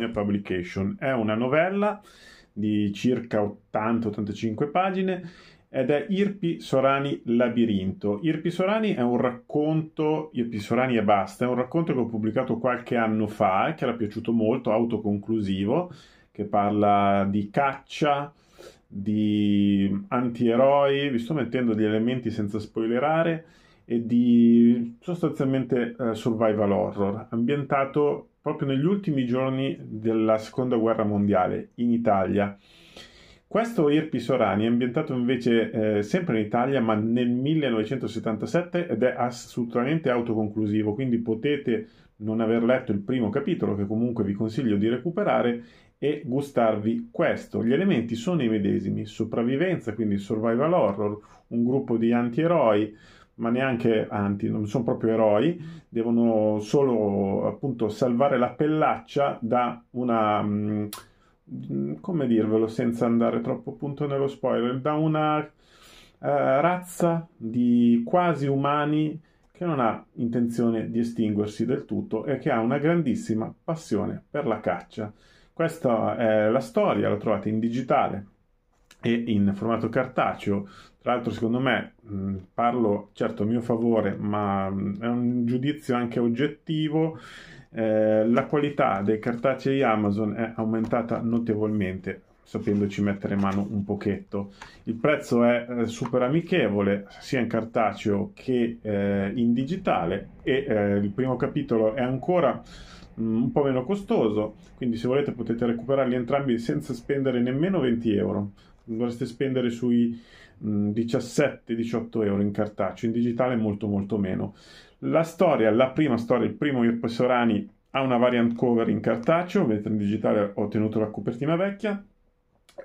Plutonia Publication. È una novella di circa 80-85 pagine ed è Irpi Sorani Labirinto. Irpi Sorani è un racconto, Irpi Sorani e basta, è un racconto che ho pubblicato qualche anno fa e che era piaciuto molto, autoconclusivo, che parla di caccia, di antieroi, vi sto mettendo degli elementi senza spoilerare, e di sostanzialmente uh, survival horror, ambientato proprio negli ultimi giorni della seconda guerra mondiale in Italia. Questo Irpi Sorani è ambientato invece eh, sempre in Italia, ma nel 1977 ed è assolutamente autoconclusivo, quindi potete non aver letto il primo capitolo, che comunque vi consiglio di recuperare, e gustarvi questo. Gli elementi sono i medesimi, sopravvivenza, quindi survival horror, un gruppo di antieroi, ma neanche anti, non sono proprio eroi, devono solo appunto salvare la pellaccia da una, mm, come dirvelo senza andare troppo appunto nello spoiler, da una uh, razza di quasi umani che non ha intenzione di estinguersi del tutto e che ha una grandissima passione per la caccia. Questa è la storia, la trovate in digitale e in formato cartaceo. Tra l'altro, secondo me, parlo certo a mio favore, ma è un giudizio anche oggettivo. Eh, la qualità dei cartacei Amazon è aumentata notevolmente, sapendoci mettere mano un pochetto. Il prezzo è eh, super amichevole, sia in cartaceo che eh, in digitale, e eh, il primo capitolo è ancora un po' meno costoso, quindi se volete potete recuperarli entrambi senza spendere nemmeno 20 euro dovreste spendere sui 17-18 euro in cartaceo, in digitale molto molto meno. La storia, la prima storia, il primo Irpe Sorani ha una variant cover in cartaceo, mentre in digitale ho ottenuto la copertina vecchia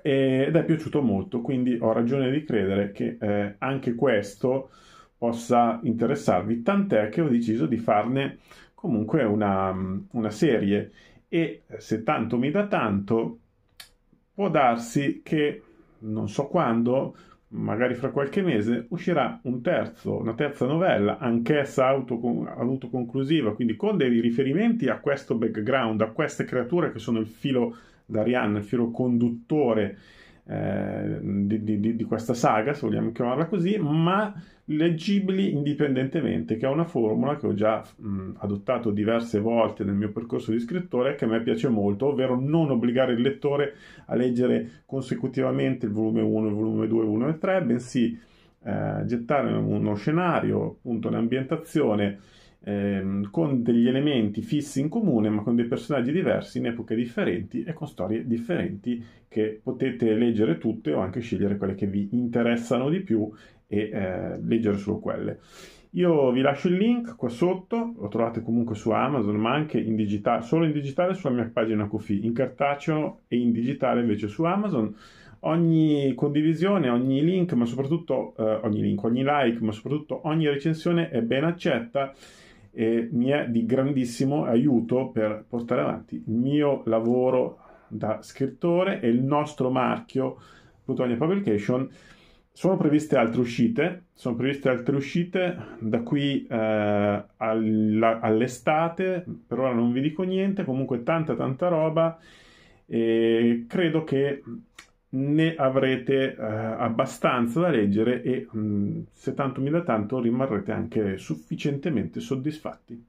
ed è piaciuto molto, quindi ho ragione di credere che eh, anche questo possa interessarvi, tant'è che ho deciso di farne comunque una, una serie e se tanto mi dà tanto può darsi che non so quando, magari fra qualche mese, uscirà un terzo, una terza novella, anch'essa autocon- autoconclusiva, quindi con dei riferimenti a questo background, a queste creature che sono il filo d'Arianna, il filo conduttore eh, di, di, di, questa saga, se vogliamo chiamarla così, ma leggibili indipendentemente, che è una formula che ho già mh, adottato diverse volte nel mio percorso di scrittore che a me piace molto, ovvero non obbligare il lettore a leggere consecutivamente il volume 1, il volume 2, il volume 3, bensì eh, gettare uno scenario, appunto un'ambientazione ehm, con degli elementi fissi in comune, ma con dei personaggi diversi in epoche differenti e con storie differenti che potete leggere tutte o anche scegliere quelle che vi interessano di più e eh, leggere solo quelle. Io vi lascio il link qua sotto, lo trovate comunque su Amazon, ma anche in digitale, solo in digitale sulla mia pagina Kofi, in cartaceo e in digitale invece su Amazon. Ogni condivisione, ogni link, ma soprattutto eh, ogni link, ogni like, ma soprattutto ogni recensione è ben accetta e mi è di grandissimo aiuto per portare avanti il mio lavoro da scrittore e il nostro marchio Plutonia Publication. Sono previste altre uscite, sono previste altre uscite da qui eh, alla, all'estate, per ora non vi dico niente, comunque tanta tanta roba e credo che ne avrete eh, abbastanza da leggere e mh, se tanto mi dà tanto rimarrete anche sufficientemente soddisfatti.